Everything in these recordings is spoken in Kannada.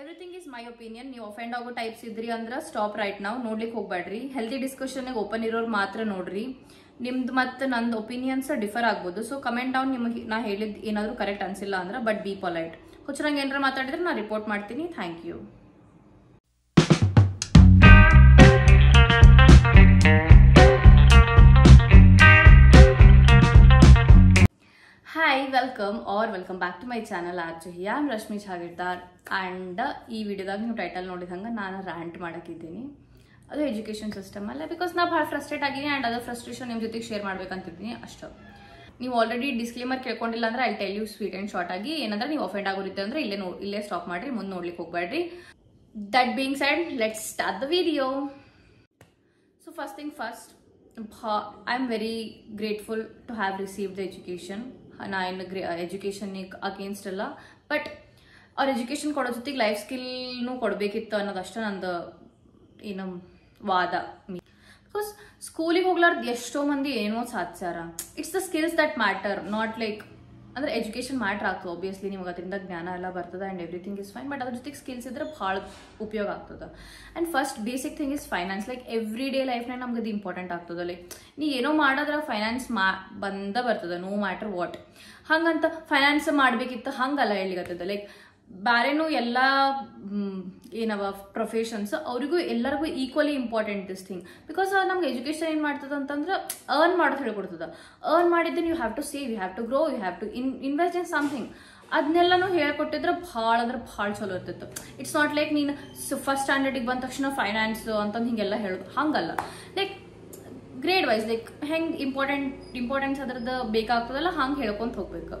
ಎವ್ರಿಥಿಂಗ್ ಇಸ್ ಮೈ ಒಪಿನಿಯನ್ ನೀವು ಅಫೆಂಡ್ ಆಗೋ ಟೈಪ್ಸ್ ಇದ್ರಿ ಅಂದ್ರೆ ಸ್ಟಾಪ್ ರೈಟ್ ನಾವು ನೋಡ್ಲಿಕ್ಕೆ ಹೋಗ್ಬೇಡ್ರಿ ಹೆಲ್ದಿ ಡಿಸ್ಕಷನ್ಗೆ ಓಪನ್ ಇರೋರು ಮಾತ್ರ ನೋಡ್ರಿ. ನಿಮ್ದು ಮತ್ತು ನಂದು ಒಪಿನಿಯನ್ಸ್ ಡಿಫರ್ ಆಗ್ಬೋದು. ಸೊ ಕಮೆಂಟ್ ಡೌನ್ ನಿಮಗೆ ನಾ ಹೇಳಿದ್ದು ಏನಾದರೂ ಕರೆಕ್ಟ್ ಅನ್ಸಿಲ್ಲ ಅಂದ್ರೆ ಬಟ್ ಬಿ ಪೊಲೈಟ್ ಹುಚ್ಚರಂಗೆ ಏನಾರ ಮಾತಾಡಿದ್ರೆ ನಾ ರಿಪೋರ್ಟ್ ಮಾಡ್ತೀನಿ. Thank you welcome are welcome back to my channel R G I am Rashmi Jagirdar and ಈ ವಿಡಿಯೋದಾಗ ನೀವು ಟೈಟಲ್ ನೋಡಿದಂಗೆ ನಾನು ರ್ಯಾಂಟ್ ಮಾಡೋಕ್ಕಿದ್ದೀನಿ. ಅದು ಎಜುಕೇಷನ್ ಸಿಸ್ಟಮ್ ಅಲ್ಲ ಬಿಕಾಸ್ ನಾ ಭಾಳ ಫ್ರಸ್ಟ್ರೇಟ್ ಆಗಿದ್ದೀನಿ ಆ್ಯಂಡ್ ಅದು ಫ್ರಸ್ಟ್ರೇಷನ್ ನಿಮ್ಮ ಜೊತೆಗೆ ಶೇರ್ ಮಾಡ್ಬೇಕಂತಿದ್ದೀನಿ. ಅಷ್ಟು. ನೀವು ಆಲ್ರೆಡಿ ಡಿಸ್ಕ್ಲೇಮರ್ ಕೇಳ್ಕೊಂಡಿಲ್ಲ ಅಂದ್ರೆ I tell you sweet and short ಆಗಿ. ಏನಂದ್ರೆ ನೀವು ಅಫೆಂಡ್ ಆಗೋರಿತ್ತೆ ಅಂದ್ರೆ ಇಲ್ಲೇ ನೋ ಇಲ್ಲೇ ಸ್ಟಾಪ್ ಮಾಡಿರಿ, ಮುಂದೆ ನೋಡ್ಲಿಕ್ಕೆ ಹೋಗ್ಬೇಡ್ರಿ that beings side let's start the video so first thing first I am very grateful to have receive the education ನಾ ಏನು ಗ್ರೇ ಎಜುಕೇಷನಿಗೆ ಅಗೇನ್ಸ್ಟ್ ಅಲ್ಲ. ಬಟ್ ಅವ್ರ ಎಜುಕೇಷನ್ ಕೊಡೋ ಜೊತೆಗೆ ಲೈಫ್ ಸ್ಕಿಲ್ನು ಕೊಡಬೇಕಿತ್ತು ಅನ್ನೋದಷ್ಟು ನಂದು ಏನು ವಾದ. ಬಿಕಾಸ್ ಸ್ಕೂಲಿಗೆ ಹೋಗ್ಲಾರ್ದು ಎಷ್ಟೋ ಮಂದಿ ಏನೋ ಸಾಧಿಸ್ಯಾರ. It's the skills that matter not like ಅಂದ್ರೆ ಎಜುಕೇಶನ್ ಮ್ಯಾಟ್ರ್ ಆಗ್ತದೆ ಒಬ್ವಿಯಸ್ಲಿ ನಿಮ್ಗೆ ಅದರಿಂದ ಜ್ಞಾನ ಎಲ್ಲ ಬರ್ತದೆ and everything is fine but ಅದ್ರ ಜೊತೆಗೆ ಸ್ಕಿಲ್ಸ್ ಇದ್ರೆ ಭಾಳ ಉಪಯೋಗ ಆಗ್ತದೆ. And first basic thing is finance like every day ಲೈಫ್ನಾಗ ನಮ್ಗೆ ಅದು ಇಂಪಾರ್ಟೆಂಟ್ ಆಗ್ತದೆ ಲೈಕ್ ನೀ ಏನೋ ಮಾಡೋದ್ರ ಫೈನಾನ್ಸ್ ಮಾ, ಬಂದ ಬರ್ತದೆ ನೋ ಮ್ಯಾಟರ್ ವಾಟ್ ಹಂಗಂತ ಫೈನಾನ್ಸ್ ಮಾಡಬೇಕಿತ್ತು ಹಂಗಲ್ಲ ಹೇಳಿಗತ್ತದ ಲೈಕ್ ಬೇರೆನೂ ಎಲ್ಲ ಏನವ ಪ್ರೊಫೆಷನ್ಸ್ ಅವರಿಗೂ ಎಲ್ಲರಿಗೂ equally important this thing because ನಮ್ಗೆ ಎಜುಕೇಶನ್ ಏನು ಮಾಡ್ತದ ಅಂತಂದ್ರೆ ಅರ್ನ್ ಮಾಡೋದು ಹೇಳ್ಕೊಡ್ತದ. ಅರ್ನ್ ಮಾಡಿದ್ದು you have to save you have to grow you have to in invest in something ಅದನ್ನೆಲ್ಲನೂ ಹೇಳ್ಕೊಟ್ಟಿದ್ರೆ ಭಾಳ ಅಂದ್ರೆ ಭಾಳ ಚಲೋ ಇರ್ತಿತ್ತು. ಇಟ್ಸ್ ನಾಟ್ ಲೈಕ್ ನೀನು ಫಸ್ಟ್ ಸ್ಟ್ಯಾಂಡರ್ಡಿಗೆ ಬಂದ ತಕ್ಷಣ ಫೈನಾನ್ಸ್ ಅಂತಂದು ಹಿಂಗೆಲ್ಲ ಹೇಳೋದು. ಹಂಗಲ್ಲ. ಲೈಕ್ ಗ್ರೇಡ್ ವೈಸ್ ಲೈಕ್ ಹೆಂಗೆ ಇಂಪಾರ್ಟೆಂಟ್ ಇಂಪಾರ್ಟೆನ್ಸ್ ಅದ್ರದ್ದು ಬೇಕಾಗ್ತದಲ್ಲ, ಹಂಗೆ ಹೇಳ್ಕೊಂತ ಹೋಗ್ಬೇಕು.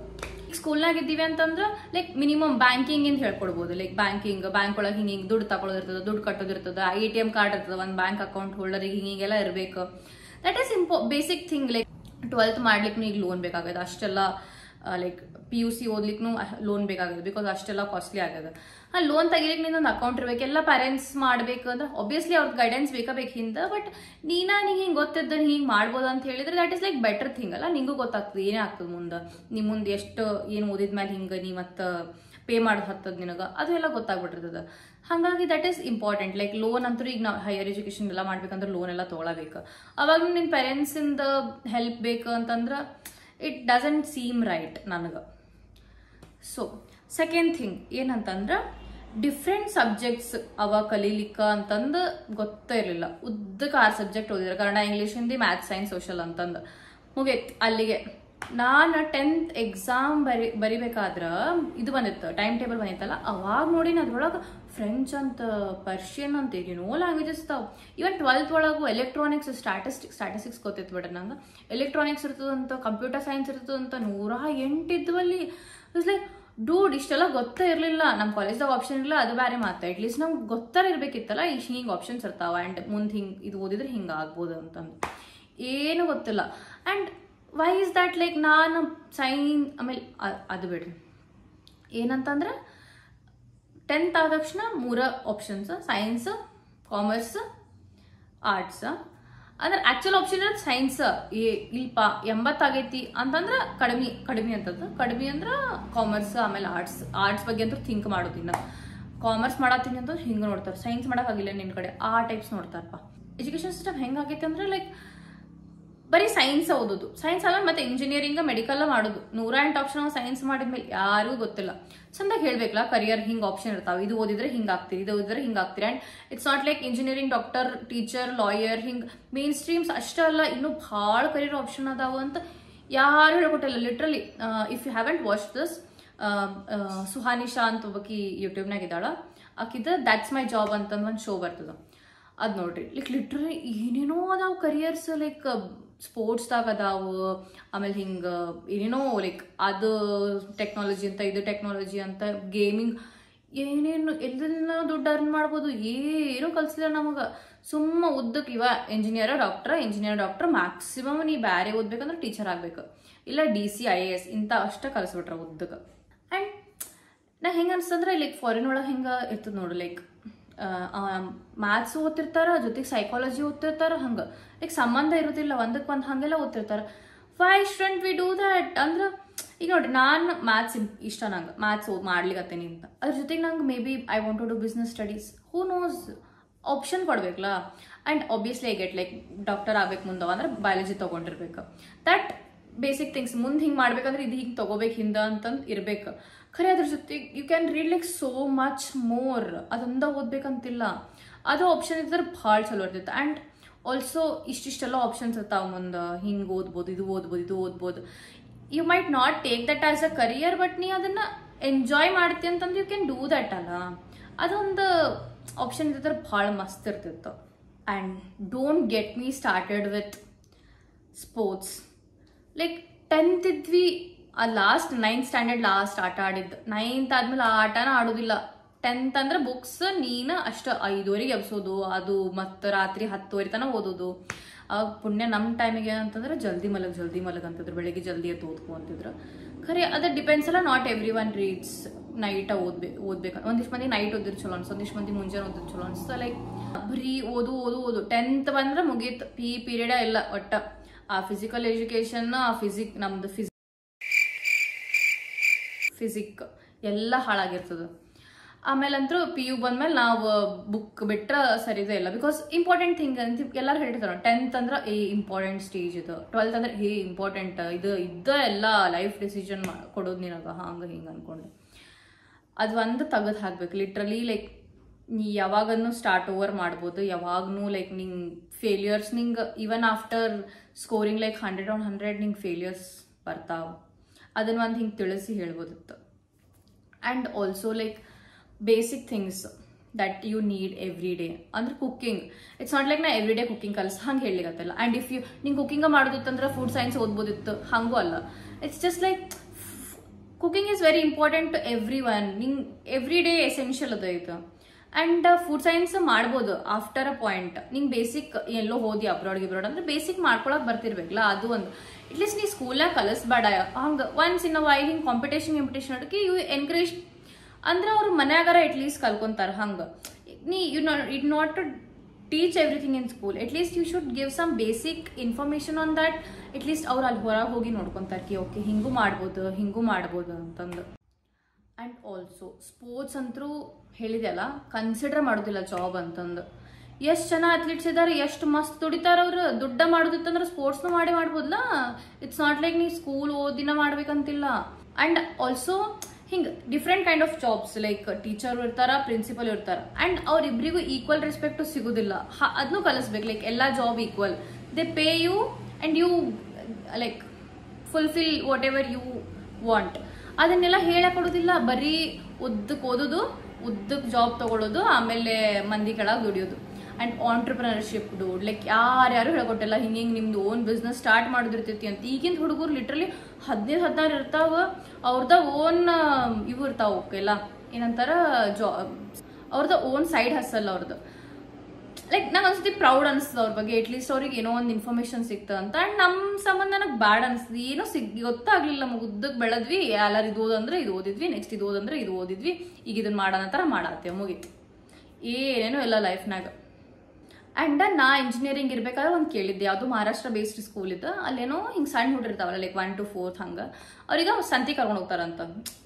ಸ್ಕೂಲ್ನಾಗ ಇದ್ದೀವಿ ಅಂತಂದ್ರ ಲೈಕ್ ಮಿನಿಮಮ್ ಬ್ಯಾಂಕಿಂಗ್ ಇಂದ ಹೇಳ್ಕೊಡ್ಬೋದು. ಲೈಕ್ ಬ್ಯಾಂಕಿಂಗ್ ಬ್ಯಾಂಕ್ ಒಳಗೆ ಹಿಂಗೆ ಹಿಂಗೆ ದುಡ್ಡು ತಗೊಳ್ಳೋದಿರ್ತದೆ ದುಡ್ಡು ಕಟ್ಟೋದಿರ್ತದೆ ಎ ಟಿ ಎಂ ಕಾರ್ಡ್ ಇರ್ತದೆ, ಒಂದು ಬ್ಯಾಂಕ್ ಅಕೌಂಟ್ ಹೋಲ್ಡರಿಗೆ ಹಿಂಗೆಲ್ಲ ಇರಬೇಕು. ದಟ್ ಈಸ್ ಇಂಪೋ ಬೇಸಿಕ್ ಥಿಂಗ್ ಲೈಕ್ ಟ್ವೆಲ್ತ್ ಮಾಡ್ಲಿಕ್ಕೆ ಈಗ ಲೋನ್ ಬೇಕಾಗುತ್ತೆ ಅಷ್ಟೆಲ್ಲ ಲೈಕ್ ಪಿ ಯು ಸಿ ಓದ್ಲಿಕ್ಕೂ ಲೋನ್ ಬೇಕಾಗುತ್ತೆ ಬಿಕಾಸ್ ಅಷ್ಟೆಲ್ಲ ಕಾಸ್ಟ್ಲಿ ಆಗದ ಆ ಲೋನ್ ತೆಗಿಲಿಕ್ಕೆ ನಿನ್ನೊಂದು ಅಕೌಂಟ್ ಇರ್ಬೇಕು, ಎಲ್ಲ ಪೇರೆಂಟ್ಸ್ ಮಾಡ್ಬೇಕು ಅಂದ್ರೆ ಒಬ್ವಿಯಸ್ಲಿ ಅವ್ರದ್ದು ಗೈಡೆನ್ಸ್ ಬೇಕಾಬೇಕು ಹಿಂದೆ ಬಟ್ ನೀನ ನಿಂಗೆ ಹಿಂಗೆ ಗೊತ್ತಿದ್ದ ಹಿಂಗೆ ಮಾಡ್ಬೋದು ಅಂತ ಹೇಳಿದ್ರೆ that is like better thing ಅಲ್ಲ, ನಿಂಗೂ ಗೊತ್ತಾಗ್ತದೆ, ಏನೇ ಆಗ್ತದೆ ಮುಂದೆ. ನಿಮ್ಮ ಮುಂದೆ ಎಷ್ಟು ಏನು ಓದಿದ ಮೇಲೆ ಹಿಂಗೆ ನೀ ಮತ್ತು ಪೇ ಮಾಡೋದು ಹತ್ತದ ನಿನಗೆ, ಅದು ಎಲ್ಲ ಗೊತ್ತಾಗ್ಬಿಟ್ಟಿರ್ತದೆ. ಹಾಗಾಗಿ that is important like loan ಅಂತೂ ಈಗ ನಾವು ಹೈಯರ್ ಎಜುಕೇಷನ್ ಎಲ್ಲ ಮಾಡ್ಬೇಕಂದ್ರೆ ಲೋನ್ ಎಲ್ಲ ತೊಗೊಳಬೇಕು. ಅವಾಗ ನಿನ್ನ ಪೇರೆಂಟ್ಸಿಂದ ಹೆಲ್ಪ್ ಬೇಕು ಅಂತಂದ್ರೆ ಇಟ್ ಡಸಂಟ್ ಸೀಮ್ ರೈಟ್ ನನಗೆ. ಸೊ ಸೆಕೆಂಡ್ ಥಿಂಗ್ ಏನಂತಂದ್ರೆ ಡಿಫ್ರೆಂಟ್ ಸಬ್ಜೆಕ್ಟ್ಸ್ ಅವ ಕಲೀಲಿಕ್ಕ ಅಂತಂದು ಗೊತ್ತೇ ಇರಲಿಲ್ಲ. ಉದ್ದಕ್ಕೆ ಆರು ಸಬ್ಜೆಕ್ಟ್ ಓದಿದ್ರು. Kannada English Hindi maths science social ಅಂತಂದು. ಮುಗಿಯತ್ ಅಲ್ಲಿಗೆ ನಾನು ಟೆಂತ್ ಎಕ್ಸಾಮ್ ಬರಿ, ಬರಿಬೇಕಾದ್ರೆ ಇದು ಬಂದಿತ್ತು ಟೈಮ್ ಟೇಬಲ್ ಬಂದಿತ್ತಲ್ಲ, ಅವಾಗ ನೋಡಿ ಅದ್ರೊಳಗೆ ಫ್ರೆಂಚ್ ಅಂತ ಪರ್ಷಿಯನ್ ಅಂತ ಏನೋ ಲ್ಯಾಂಗ್ವೇಜಸ್ ತಾವು ಇವನ್ ಟ್ವೆಲ್ತ್ ಒಳಗು ಎಲೆಕ್ಟ್ರಾನಿಕ್ಸ್ ಸ್ಟ್ಯಾಟಿಸ್ಟಿಕ್ ಸ್ಟ್ಯಾಟಿಸ್ಟಿಕ್ಸ್ ಗೊತ್ತಿತ್ತು ಬಿಡ್ರಿ ನಂಗೆ. ಎಲೆಕ್ಟ್ರಾನಿಕ್ಸ್ ಇರ್ತದಂತ ಕಂಪ್ಯೂಟರ್ ಸೈನ್ಸ್ ಇರ್ತದಂತ ನೂರ ಎಂಟಿದ್ವಲ್ಲಿ ಇಟ್ಸ್ ಲೈಕ್ ಡೂಡ್ ಇಷ್ಟೆಲ್ಲ ಗೊತ್ತೇ ಇರಲಿಲ್ಲ. ನಮ್ಮ ಕಾಲೇಜ್ದಾಗ ಆಪ್ಷನ್ ಇರಲಿಲ್ಲ ಅದು ಬೇರೆ ಮಾತು. ಅಟ್ಲೀಸ್ಟ್ ನಮ್ಗೆ ಗೊತ್ತಾರ ಇರಬೇಕಿತ್ತಲ್ಲ, ಈ ಹಿಂಗೆ ಆಪ್ಷನ್ಸ್ ಇರ್ತಾವ ಆ್ಯಂಡ್ ಮುಂದೆ ಹಿಂಗೆ ಇದು ಓದಿದ್ರೆ ಹಿಂಗೆ ಆಗ್ಬೋದು ಅಂತಂದು. ಏನು ಗೊತ್ತಿಲ್ಲ. And why is that like ನಾನು ಸೈನ್ ಆಮೇಲೆ ಅದು ಬಿಡ್ರಿ. ಏನಂತಂದ್ರೆ ಟೆಂತ್ ಆದ ತಕ್ಷಣ ಮೂರ ಆಪ್ಷನ್ಸ್ ಸೈನ್ಸ್ ಕಾಮರ್ಸ್ ಆರ್ಟ್ಸ್ ಅಂದ್ರೆ ಆಕ್ಚುಲ್ ಆಪ್ಷನ್ ಸೈನ್ಸ್ ಏ, ಇಲ್ಪ, ಎಂಬತ್ತಾಗೈತಿ ಅಂತಂದ್ರೆ ಕಡಿಮೆ ಕಡಿಮೆ ಅಂತದ್ದು. ಕಡಿಮೆ ಅಂದ್ರೆ ಕಾಮರ್ಸ್ ಆಮೇಲೆ ಆರ್ಟ್ಸ್ ಆರ್ಟ್ಸ್ ಬಗ್ಗೆ ಅಂತೂ ಥಿಂಕ್ ಮಾಡೋದಿಲ್ಲ ಕಾಮರ್ಸ್ ಮಾಡತ್ತೀನಿ ಅಂತ ಹಿಂಗೆ ನೋಡ್ತಾರೆ. ಸೈನ್ಸ್ ಮಾಡೋಕ್ಕಾಗಿಲ್ಲ ನಿನ್ನ ಕಡೆ. ಆ ಟೈಪ್ಸ್ ನೋಡ್ತಾರಪ್ಪ. ಎಜುಕೇಷನ್ ಸಿಸ್ಟಮ್ ಹೆಂಗಾಗೈತೆ ಅಂದ್ರೆ ಲೈಕ್ ಬರೀ ಸೈನ್ಸ್ ಓದೋದು. ಸೈನ್ಸ್ ಅಲ್ಲ ಮತ್ತೆ ಇಂಜಿನಿಯರಿಂಗ್ ಮೆಡಿಕಲ್ ಮಾಡೋದು. ನೂರ ಎಂಟು ಆಪ್ಷನ್ ಸೈನ್ಸ್ ಮಾಡಿದ್ಮೇಲೆ ಯಾರಿಗೂ ಗೊತ್ತಿಲ್ಲ. ಚಂದಾಗಿ ಹೇಳ್ಬೇಕಲ್ಲ ಕರಿಯರ್ ಹಿಂಗೆ ಆಪ್ಷನ್ ಇರ್ತಾವೆ. ಇದು ಓದಿದ್ರೆ ಹಿಂಗೆ ಆಗ್ತೀರಿ, ಇದು ಓದಿದ್ರೆ ಹಿಂಗೆ ಆಗ್ತೀರಿ. And it's not like engineering doctor teacher lawyer ಹಿಂಗೆ ಮೇನ್ ಸ್ಟ್ರೀಮ್ಸ್ ಅಷ್ಟೇ ಅಲ್ಲ, ಇನ್ನೂ ಭಾಳ ಕರಿಯರ್ ಆಪ್ಷನ್ ಅದಾವ ಅಂತ ಯಾರು ಹೇಳ್ಕೊಟ್ಟಿಲ್ಲ. Literally if you haven't watch this Suhanisha ಅಂತ ಒಬ್ಬಕಿ ಯೂಟ್ಯೂಬ್ನಾಗ ಇದ್ದಾಳ. ಆಕಿದ ದ್ಯಾಟ್ಸ್ ಮೈ ಜಾಬ್ ಅಂತಂದು ಒಂದು ಶೋ ಬರ್ತದ. ಅದು ನೋಡ್ರಿ. ಲೈಕ್ ಲಿಟ್ರಲಿ ಏನೇನೋ ಅದಾವ ಕರಿಯರ್ಸ್ ಲೈಕ್ ಸ್ಪೋರ್ಟ್ಸ್ದಾಗ ಅದಾವು. ಆಮೇಲೆ ಹಿಂಗೆ, ಏನೇನೋ ಲೈಕ್ ಅದು ಟೆಕ್ನಾಲಜಿ ಅಂತ, ಇದು ಟೆಕ್ನಾಲಜಿ ಅಂತ ಗೇಮಿಂಗ್ ಏನೇನು, ಎಲ್ಲೆಲ್ಲ ದುಡ್ಡು ಅರ್ನ್ ಮಾಡ್ಬೋದು, ಏನೂ ಕಲಿಸಿಲ್ಲ ನಮಗೆ. ಸುಮ್ಮ ಉದ್ದಕ್ಕೆ ಇವ ಇಂಜಿನಿಯರ್ ಡಾಕ್ಟ್ರ ಇಂಜಿನಿಯರ್ ಡಾಕ್ಟ್ರ್ ಮ್ಯಾಕ್ಸಿಮಮ್ ನೀ ಬ್ಯಾರೆ ಓದ್ಬೇಕಂದ್ರೆ ಟೀಚರ್ ಆಗಬೇಕು. ಇಲ್ಲ D C I A S ಇಂಥ ಅಷ್ಟೇ ಕಲಿಸ್ಬಿಟ್ರೆ ಉದ್ದಕ್ಕೆ ಆ್ಯಂಡ್ ನಾ ಹೆಂಗೆ ಅನ್ಸಂದ್ರೆ ಲೈಕ್ ಫಾರಿನ್ ಒಳಗೆ ಹೆಂಗೆ ಇರ್ತದೆ ನೋಡು ಲೈಕ್ ಮ್ಯಾಥ್ಸ್ ಓದ್ತಿರ್ತಾರ, ಜೊತೆಗೆ ಸೈಕಾಲಜಿ ಓದ್ತಿರ್ತಾರ, ಹಂಗೆ. ಲೈಕ್ ಸಂಬಂಧ ಇರೋದಿಲ್ಲ, ಒಂದಕ್ಕೆ ಒಂದು ಹಾಗೆಲ್ಲ ಓದ್ತಿರ್ತಾರ. Why student we do that ಅಂದ್ರೆ, ಈಗ ನೋಡಿ ನಾನು ಮ್ಯಾಥ್ಸ್ ಇಷ್ಟ ನಂಗೆ. ಮ್ಯಾಥ್ಸ್ ಮಾಡ್ಲಿಕ್ಕತ್ತೇನೆ ಅಂತ. ಅದ್ರ ಜೊತೆಗೆ ನಂಗೆ may be I want to do business studies who knows option ಕೊಡ್ಬೇಕಲ್ಲ and obviously I get like doctor ಆಗ್ಬೇಕು ಮುಂದವ ಅಂದ್ರೆ ಬಯಾಲಜಿ ತೊಗೊಂಡಿರ್ಬೇಕು. ದಟ್ ಬೇಸಿಕ್ ಥಿಂಗ್ಸ್ ಮುಂದೆ ಹಿಂಗೆ ಮಾಡ್ಬೇಕಂದ್ರೆ ಇದು ಹಿಂಗೆ ತೊಗೋಬೇಕು ಹಿಂದೆ ಅಂತಂದು ಇರ್ಬೇಕು. ಖರೆ, ಅದ್ರ ಜೊತೆ you can read like so much more ಅದೊಂದ ಓದ್ಬೇಕಂತಿಲ್ಲ. ಅದು ಆಪ್ಷನ್ ಇದ್ರೆ ಭಾಳ ಚಲೋ ಇರ್ತೈತೆ. ಆ್ಯಂಡ್ ಆಲ್ಸೋ ಇಷ್ಟಿಷ್ಟೆಲ್ಲ ಆಪ್ಷನ್ಸ್ ಇರ್ತಾವ ಮುಂದೆ. ಹಿಂಗೆ ಓದ್ಬೋದು, ಇದು ಓದ್ಬೋದು ಇದು ಓದ್ಬೋದು. You might not take that as a career but ನೀ ಅದನ್ನು ಎಂಜಾಯ್ ಮಾಡ್ತಿ ಅಂತಂದು ಯು ಕ್ಯಾನ್ ಡೂ ದಟ್ ಅಲ್ಲ. ಅದೊಂದು ಆಪ್ಷನ್ ಇದ್ರೆ ಭಾಳ ಮಸ್ತ್ ಇರ್ತಿತ್ತು and don't get me started with sports like tenth ಇದ್ವಿ ಆ ಲಾಸ್ಟ್ ನೈನ್ತ್ ಸ್ಟ್ಯಾಂಡರ್ಡ್ ಲಾಸ್ಟ್ ಆಟ ಆಡಿದ್ದು. ನೈನ್ತ್ ಆದ್ಮೇಲೆ ಆ ಆಟನ ಆಡೋದಿಲ್ಲ. ಟೆಂತ್ ಅಂದ್ರೆ ಬುಕ್ಸ್ ನೀನು ಅಷ್ಟು ಐದುವರೆಗೆ ಎಬ್ಸೋದು, ಅದು ಮತ್ತು ರಾತ್ರಿ ಹತ್ತುವರೆ ತನಕ ಓದೋದು. ಆ ಪುಣ್ಯ ನಮ್ಮ ಟೈಮಿಗೆ ಏನಂತಂದ್ರೆ ಜಲ್ದಿ ಮಲಗ್ ಜಲ್ದಿ ಮಲಗ್ ಅಂತಂದ್ರೆ, ಬೆಳಿಗ್ಗೆ ಜಲ್ದಿ ಎದ್ದು ಓದ್ಕೊ ಅಂತಿದ್ರು. ಖರೆ, ಅದು ಡಿಪೆಂಡ್ಸ್ ಅಲ್ಲ ನಾಟ್ ಎವ್ರಿ ಒನ್ ರೀಡ್ಸ್ ನೈಟ ಓದ್ಬೇ, ಓದ್ಬೇಕು. ಒಂದಿಷ್ಟು ಮಂದಿ ನೈಟ್ ಓದಿರ್ ಚಲೋ ಅನ್ಸ್, ಒಂದಿಷ್ಟು ಮಂದಿ ಮುಂಜಾನೆ ಓದಿದ್ರು ಚಲೋ ಅನ್ಸ್ತ ಲೈಕ್ ಬರೀ ಓದು ಓದು ಓದು. ಟೆಂತ್ ಬಂದ್ರೆ ಮುಗೀತು. ಪಿ ಪೀರಿಯಡ್ ಇಲ್ಲ ಒಟ್ಟ. ಆ ಫಿಸಿಕಲ್ ಎಜುಕೇಶನ್ ಆ ಫಿಸಿಕ್ ನಮ್ದು ಫಿಸಿ ಫಿಸಿಕ್ ಎಲ್ಲ ಹಾಳಾಗಿರ್ತದೆ. ಆಮೇಲಂತೂ ಪಿ ಯು ಬಂದ್ಮೇಲೆ ನಾವು ಬುಕ್ ಬಿಟ್ರೆ ಸರಿದೇ ಇಲ್ಲ. ಬಿಕಾಸ್ ಇಂಪಾರ್ಟೆಂಟ್ ಥಿಂಗ್ ಅಂತ ಎಲ್ಲರೂ ಹೇಳ್ತಾರೆ ಟೆಂತ್ ಅಂದ್ರೆ ಏ ಇಂಪಾರ್ಟೆಂಟ್ ಸ್ಟೇಜ್ ಇದು. ಟ್ವೆಲ್ತ್ ಅಂದ್ರೆ ಹೇ ಇಂಪಾರ್ಟೆಂಟ್ ಇದು ಇದ್ದ ಎಲ್ಲ ಲೈಫ್ ಡಿಸಿಷನ್ ಕೊಡೋದು ನಿನಗೆ. ಹಂಗೆ, ಹಿಂಗೆ ಅನ್ಕೊಂಡು. ಅದು ಒಂದು ತೆಗೆದು ಹಾಕ್ಬೇಕು. ಲಿಟ್ರಲಿ ಲೈಕ್ ನೀ ಯಾವಾಗನ್ನು ಸ್ಟಾರ್ಟ್ ಓವರ್ ಮಾಡ್ಬೋದು. ಯಾವಾಗೂ ಲೈಕ್ ನಿಂಗೆ ಫೇಲಿಯರ್ಸ್ ನಿಂಗೆ even after scoring like hundred on hundred ನಿಂಗೆ ಫೇಲಿಯರ್ಸ್ ಬರ್ತಾವ. ಅದನ್ನ ಒಂದು ಹಿಂಗೆ ತಿಳಿಸಿ ಹೇಳ್ಬೋದಿತ್ತು. And also like basic things that you need every day ಅಂದ್ರೆ ಕುಕ್ಕಿಂಗ್ ಇಟ್ಸ್ ನಾಟ್ ಲೈಕ್ ನಾ ಎವ್ರಿ ಡೇ ಕುಕ್ಕಿಂಗ್ ಕಲ್ಸ್, ಹಂಗೆ ಹೇಳಿಗತ್ತಲ್ಲ ಆ್ಯಂಡ್ ಇಫ್ ಯು ನಿಂಗೆ ಕುಕ್ಕಿಂಗ ಮಾಡೋದಿತ್ತಂದ್ರೆ ಫುಡ್ ಸೈನ್ಸ್ ಓದ್ಬೋದಿತ್ತು, ಹಂಗೂ ಅಲ್ಲ. It's just like cooking is very important to every one ನಿಂಗೆ ಎವ್ರಿ ಡೇ ಎಸೆನ್ಷಿಯಲ್ ಅದ ಇದು. ಆ್ಯಂಡ್ ಫುಡ್ ಸೈನ್ಸ್ ಮಾಡ್ಬೋದು ಆಫ್ಟರ್ ಅ ಪಾಯಿಂಟ್ ನಿಂಗೆ ಬೇಸಿಕ್ ಎಲ್ಲೋ ಹೋದಿ ಅಬ್ರಾಡ್ ಗಿಬ್ರಾಡ್ ಅಂದ್ರೆ ಬೇಸಿಕ್ ಮಾಡ್ಕೊಳಕ್ ಬರ್ತಿರ್ಬೇಕಲ್ಲ, ಅದು ಒಂದು. ಅಟ್ಲೀಸ್ಟ್ ನೀ ಸ್ಕೂಲಾಗ ಕಲಿಸ್ಬೇಡ. ಹಂಗೆ ಒನ್ಸ್ ಇನ್ ವೈ ಹಿಂಗೆ ಕಾಂಪಿಟೇಷನ್ ಕಾಂಪಿಟೇಷನ್ ಅದಕ್ಕೆ ಯು ಎನ್ಕರೇಜ್ ಅಂದ್ರೆ ಅವ್ರ ಮನ್ಯಾಗಾರ ಅಟ್ಲೀಸ್ಟ್ ಕಲ್ಕೊಂತಾರ ಹಂಗೆ. ನೀ you not it not to teach everything in school at least you should give some basic information on that at least ಅವ್ರು ಅಲ್ಲಿ ಹೊರಗೆ ಹೋಗಿ ನೋಡ್ಕೊಂತಾರೆ, ಕಿ ಓಕೆ ಹಿಂಗೂ ಮಾಡ್ಬೋದು ಹಿಂಗೂ ಮಾಡ್ಬೋದು ಅಂತಂದು. ಆ್ಯಂಡ್ ಆಲ್ಸೋ ಸ್ಪೋರ್ಟ್ಸ್ ಅಂತರೂ ಹೇಳಿದೆಲ್ಲ ಕನ್ಸಿಡರ್ ಮಾಡೋದಿಲ್ಲ ಜಾಬ್ ಅಂತಂದು. ಎಷ್ಟು ಜನ ಅಥ್ಲೀಟ್ಸ್ ಇದ್ದಾರೆ ಎಷ್ಟು ಮಸ್ತ್ ದುಡಿತಾರ ಅವ್ರು? ದುಡ್ಡ ಮಾಡೋದಿತ್ತಂದ್ರೆ ಸ್ಪೋರ್ಟ್ಸ್ನೂ ಮಾಡೇ ಮಾಡ್ಬೋದಲ್ಲ ಇಟ್ಸ್ ನಾಟ್ ಲೈಕ್ ನೀವು ಸ್ಕೂಲ್ ಓದಿನ ಮಾಡ್ಬೇಕಂತಿಲ್ಲ. ಆ್ಯಂಡ್ ಆಲ್ಸೋ ಹಿಂಗೆ different kind of jobs like teacher ಇರ್ತಾರ ಪ್ರಿನ್ಸಿಪಲ್ ಇರ್ತಾರ. ಆ್ಯಂಡ್ ಅವ್ರಿಬ್ರಿಗೂ ಈಕ್ವಲ್ ರೆಸ್ಪೆಕ್ಟ್ ಸಿಗೋದಿಲ್ಲ. ಅದನ್ನು ಕಲಿಸ್ಬೇಕು ಲೈಕ್ ಎಲ್ಲ job equal they pay you and you like fulfil whatever you want ಅದನ್ನೆಲ್ಲ ಹೇಳಕೊಡೋದಿಲ್ಲ. ಬರೀ ಉದ್ದಕ್ಕೆ ಓದೋದು ಉದ್ದಕ್ಕೆ ಜಾಬ್ ತಗೊಳ್ಳೋದು ಆಮೇಲೆ ಮಂದಿ ಕೆಳಗೆ ದುಡಿಯೋದು. ಆ್ಯಂಡ್ ಆಂಟ್ರಪ್ರನರ್ಶಿಪ್ ಡೂಡ್ ಲೈಕ್ ಯಾರ್ಯಾರು ಹೇಳ್ಕೊಟ್ಟಿಲ್ಲ, ಹಿಂಗೆ ಹಿಂಗೆ ನಿಮ್ದು ಓನ್ ಬಿಸ್ನೆಸ್ ಸ್ಟಾರ್ಟ್ ಮಾಡಿದಿರ್ತೈತಿ ಅಂತ. ಈಗಿನ ಹುಡುಗರು ಲಿಟ್ರಲಿ ಹದಿನೈದು, ಹದಿನಾರು ಇರ್ತಾವ, ಅವ್ರದ ಓನ್ ಇವು ಇರ್ತಾವ ಓಕೆಲ್ಲ ಏನಂತಾರ ಜಾ ಅವ್ರದ್ದು ಓನ್ ಸೈಡ್ ಹಸಲ್ ಅವ್ರದ್ದು ಲೈಕ್ ನಂಗೆ ಒಂದ್ಸತಿ ಪ್ರೌಡ್ ಅನಿಸ್ತದ ಅವ್ರ ಬಗ್ಗೆ. ಅಟ್ಲೀಸ್ಟ್ ಅವ್ರಿಗೆ ಏನೋ ಒಂದು ಇನ್ಫಾರ್ಮೇಶನ್ ಸಿಕ್ತ ಅಂತ. ಅಂಡ್ ನಮ್ಮ ಸಂಬಂಧ ನನಗೆ ಬ್ಯಾಡ್ ಅನಿಸ್ತದೆ ಏನೋ ಸಿಗ್, ಗೊತ್ತಾಗ್ಲಿಲ್ಲ. ನಮಗೆ ಉದ್ದಕ್ಕೆ ಬೆಳೆದ್ವಿ. ಎಲ್ಲರೂ ಇದು ಓದಂದ್ರೆ ಇದು ಓದಿದ್ವಿ. ನೆಕ್ಸ್ಟ್ ಇದು ಓದಂದ್ರೆ ಇದು ಓದಿದ್ವಿ. ಈಗ ಇದನ್ನ ಮಾಡೋಣ ಥರ ಮಾಡತ್ತೆ. ಮುಗೀತು. ಏನೇನೋ ಎಲ್ಲ ಲೈಫ್ನಾಗ ಆ್ಯಂಡ್ ನಾ ಇಂಜಿನಿಯರಿಂಗ್ ಇರ್ಬೇಕಾದ್ರೆ ಒಂದು ಕೇಳಿದ್ದೆ. ಯಾವುದು ಮಹಾರಾಷ್ಟ್ರ ಬೇಸ್ಡ್ ಸ್ಕೂಲ್ ಇತ್ತು. ಅಲ್ಲೇನೋ ಹಿಂಗೆ ಸಣ್ಣ ಹುಡ್ರಿರ್ತಾವಲ್ಲ ಲೈಕ್ ಒನ್ ಟು ಫೋರ್ತ್ ಹಂಗೆ. ಅವ್ರಿಗೆ ಸಂತಿ ಕರ್ಕೊಂಡು ಹೋಗ್ತಾರಂತ.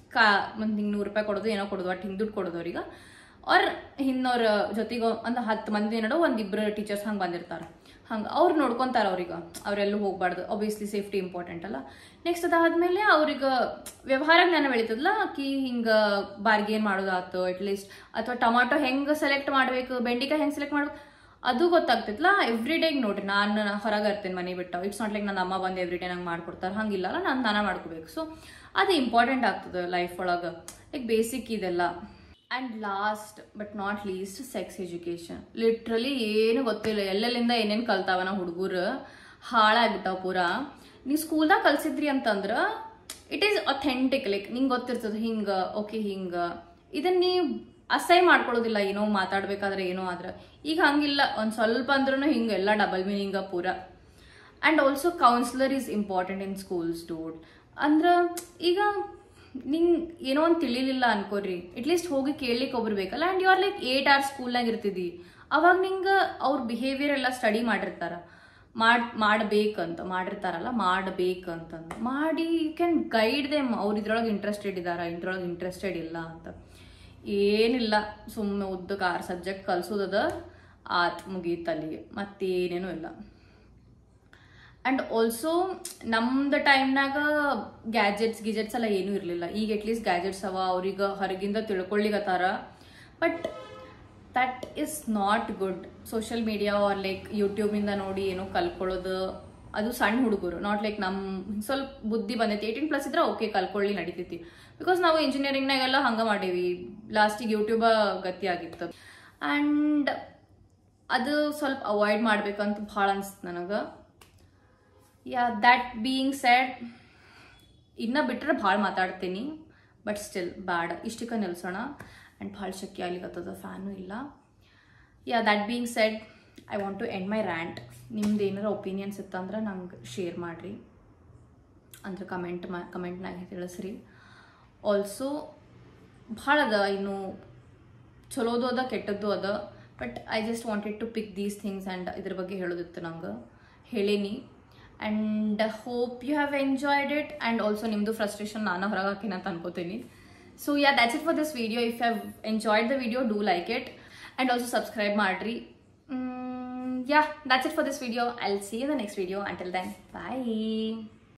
ಕಾ ಒಂದು ಹಿಂಗೆ ನೂರು ರೂಪಾಯಿ ಕೊಡೋದು, ಏನೋ ಕೊಡೋದು, ಅಟ್ ಹಿಂಗೆ ದುಡ್ಡು ಕೊಡೋದು ಅವ್ರಿಗೆ. ಅವ್ರ ಹಿಂದವ್ರ ಜೊತೆಗೆ ಒಂದು ಹತ್ತು ಮಂದಿ ನಡು ಒಂದಿಬ್ರು ಟೀಚರ್ಸ್ ಹಂಗೆ ಬಂದಿರ್ತಾರೆ. ಹಂಗೆ ಅವ್ರು ನೋಡ್ಕೊಂತಾರೆ ಅವ್ರಿಗೆ. ಅವರೆಲ್ಲೂ ಹೋಗ್ಬಾರ್ದು. ಒಬ್ವಿಯಸ್ಲಿ ಸೇಫ್ಟಿ ಇಂಪಾರ್ಟೆಂಟ್ ಅಲ್ಲ. ನೆಕ್ಸ್ಟ್ ಅದಾದ್ಮೇಲೆ ಅವ್ರಿಗೆ ವ್ಯವಹಾರ ಜ್ಞಾನ ಬೆಳೀತದಲ್ಲ ಕಿ ಹಿಂಗೆ ಬಾರ್ಗೇನ್ ಮಾಡೋದಾಯ್ತು ಅಟ್ಲೀಸ್ಟ್ ಅಥವಾ ಟೊಮಾಟೊ ಹೆಂಗೆ ಸೆಲೆಕ್ಟ್ ಮಾಡಬೇಕು, ಬೆಂಡಿಕಾಯಿ ಹೆಂಗೆ ಸೆಲೆಕ್ಟ್ ಮಾಡ್ಬೇಕು, ಅದು ಗೊತ್ತಾಗ್ತೈತಲ್ಲ ಎವ್ರಿ ಡೇ ನೋಡ್ರಿ, ನಾನು ಹೊರಗೆ ಇರ್ತೇನೆ ಮನೆ ಬಿಟ್ಟು. ಇಟ್ಸ್ ನಾಟ್ ಲೈಕ್ ನನ್ನ ಅಮ್ಮ ಬಂದು ಎವ್ರಿ ಡೇ ನಂಗೆ ಮಾಡ್ಕೊಡ್ತಾರೆ. ಹಂಗಿಲ್ಲಲ್ಲ, ನಾನು ನಾನೇ ಮಾಡ್ಕೋಬೇಕು. ಸೊ ಅದು ಇಂಪಾರ್ಟೆಂಟ್ ಆಗ್ತದೆ ಲೈಫ್ ಒಳಗೆ. ಲೈಕ್ ಬೇಸಿಕ್ ಇದೆಲ್ಲ. And last but not least sex education literally ಏನು ಗೊತ್ತಿಲ್ಲ. ಎಲ್ಲೆಲ್ಲಿಂದ ಏನೇನು ಕಲ್ತಾವ ನಾವು ಹುಡುಗರು? ಹಾಳಾಗ್ಬಿಟ್ಟಾವ ಪೂರಾ. ನೀವು ಸ್ಕೂಲ್ದಾಗ ಕಲ್ಸಿದ್ರಿ ಅಂತಂದ್ರೆ ಇಟ್ ಈಸ್ ಅಥೆಂಟಿಕ್ ಲೈಕ್ ನಿಂಗೆ ಗೊತ್ತಿರ್ತದೆ ಹಿಂಗೆ ಓಕೆ ಹಿಂಗೆ. ಇದನ್ನ ನೀವು ಅಸಹ್ಯ ಮಾಡ್ಕೊಳ್ಳೋದಿಲ್ಲ. ಏನೋ ಮಾತಾಡ್ಬೇಕಾದ್ರೆ ಏನೋ ಆದ್ರೆ. ಈಗ ಹಂಗಿಲ್ಲ. ಒಂದು ಸ್ವಲ್ಪ ಅಂದ್ರೂ ಹಿಂಗೆ ಎಲ್ಲ ಡಬಲ್ ಮೀನಿಂಗ ಪೂರ. And also counsellor is important in schools dude ಅಂದ್ರೆ ಈಗ ನಿಂಗೆ ಏನೋ ಒಂದು ತಿಳಿಲಿಲ್ಲ ಅನ್ಕೋರಿ. ಅಟ್ಲೀಸ್ಟ್ ಹೋಗಿ ಕೇಳಲಿಕ್ಕೆ ಒಬ್ರು ಬೇಕಲ್ಲ. And you are like eight hours ಸ್ಕೂಲ್ನಾಗ ಇರ್ತಿದ್ದಿ ಅವಾಗ ನಿಂಗೆ ಅವ್ರ ಬಿಹೇವಿಯರ್ ಎಲ್ಲ ಸ್ಟಡಿ ಮಾಡಿರ್ತಾರ. ಮಾಡ್, ಮಾಡಬೇಕಂತ, ಮಾಡಿರ್ತಾರಲ್ಲ, ಮಾಡಬೇಕಂತಂದು. ಮಾಡಿ ಯು ಕ್ಯಾನ್ ಗೈಡ್ ದೆಮ್ ಅವ್ರು ಇದ್ರೊಳಗೆ ಇಂಟ್ರೆಸ್ಟೆಡ್ ಇದ್ದಾರಾ ಇದ್ರೊಳಗೆ ಇಂಟ್ರೆಸ್ಟೆಡ್ ಇಲ್ಲ ಅಂತ. ಏನಿಲ್ಲ ಸುಮ್ಮನೆ ಉದ್ದಕ್ಕೆ ಆರು ಸಬ್ಜೆಕ್ಟ್ ಕಲ್ಸೋದದ ಆತ್ ಮುಗೀತು ಅಲ್ಲಿಗೆ. ಮತ್ತೇನೇನೂ ಇಲ್ಲ. ಆ್ಯಂಡ್ ಆಲ್ಸೋ ನಮ್ದು ಟೈಮ್ನಾಗ ಗ್ಯಾಜೆಟ್ಸ್ ಗಿಜೆಟ್ಸ್ ಎಲ್ಲ ಏನೂ ಇರಲಿಲ್ಲ. ಈಗ ಅಟ್ಲೀಸ್ಟ್ ಗ್ಯಾಜೆಟ್ಸ್ ಅವ, ಅವ್ರಿಗೆ ಹೊರಗಿಂದ ತಿಳ್ಕೊಳ್ಳಿಗತ್ತಾರ but that is not good social media are like ಯೂಟ್ಯೂಬಿಂದ ನೋಡಿ ಏನೋ ಕಲ್ಕೊಳ್ಳೋದು, ಅದು ಸಣ್ಣ ಹುಡುಗರು. ನಾಟ್ ಲೈಕ್ ನಮ್ಮ ಸ್ವಲ್ಪ ಬುದ್ಧಿ ಬಂದೈತಿ. ಏಯ್ಟೀನ್ ಪ್ಲಸ್ ಇದ್ರೆ ಓಕೆ ಕಲ್ಕೊಳ್ಳಿ ನಡೀತೈತಿ. ಬಿಕಾಸ್ ನಾವು ಇಂಜಿನಿಯರಿಂಗ್ನಾಗೆಲ್ಲ ಹಂಗೆ ಮಾಡೀವಿ. ಲಾಸ್ಟಿಗೆ ಯೂಟ್ಯೂಬ ಗತಿ ಆಗಿತ್ತು. ಆ್ಯಂಡ್ ಅದು ಸ್ವಲ್ಪ ಅವಾಯ್ಡ್ ಮಾಡ್ಬೇಕಂತ ಭಾಳ ಅನಿಸ್ತು ನನಗೆ. ಯಾ ದ್ಯಾಟ್ ಬೀಯಿಂಗ್ ಸ್ಯಾಡ್ ಇನ್ನು ಬಿಟ್ಟರೆ ಭಾಳ ಮಾತಾಡ್ತೀನಿ ಬಟ್ ಸ್ಟಿಲ್ ಬ್ಯಾಡ್ ಇಷ್ಟಕ್ಕೆ ನಿಲ್ಸೋಣ. ಆ್ಯಂಡ್ ಭಾಳ ಶಕ್ತಿ ಆಗ್ಲಿಕ್ಕತ್ತದ ಫ್ಯಾನು ಇಲ್ಲ. Yeah that being said I want to end my rant ನಿಮ್ದು ಏನಾರ ಒಪಿನಿಯನ್ಸ್ ಇತ್ತಂದ್ರೆ ನಂಗೆ ಶೇರ್ ಮಾಡಿರಿ. ಅಂದ್ರೆ ಕಮೆಂಟ್ ಮಾ ಕಮೆಂಟ್ನಾಗ ತಿಳಿಸ್ರಿ. ಆಲ್ಸೋ ಭಾಳ ಅದ, ಇನ್ನು ಚಲೋದು ಅದ, ಕೆಟ್ಟದ್ದು ಅದ but I just wanted to pick these things and ಇದ್ರ ಬಗ್ಗೆ ಹೇಳೋದಿತ್ತು ನಂಗೆ. ಹೇಳೀನಿ. And hope you have enjoyed it and also ನಿಮ್ಮದು ಫ್ರಸ್ಟ್ರೇಷನ್ ನಾನು ಹೊರಗೆ ಹಾಕಿನ ಅಂತ ಅನ್ಕೋತೀನಿ so yeah that's it for this video if have enjoyed the video do like it and also subscribe ಮಾಡಿರಿ yeah that's it for this video I see you the next video until then bye